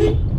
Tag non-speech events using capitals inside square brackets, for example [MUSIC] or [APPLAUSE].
Beep. [LAUGHS]